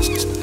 Gracias.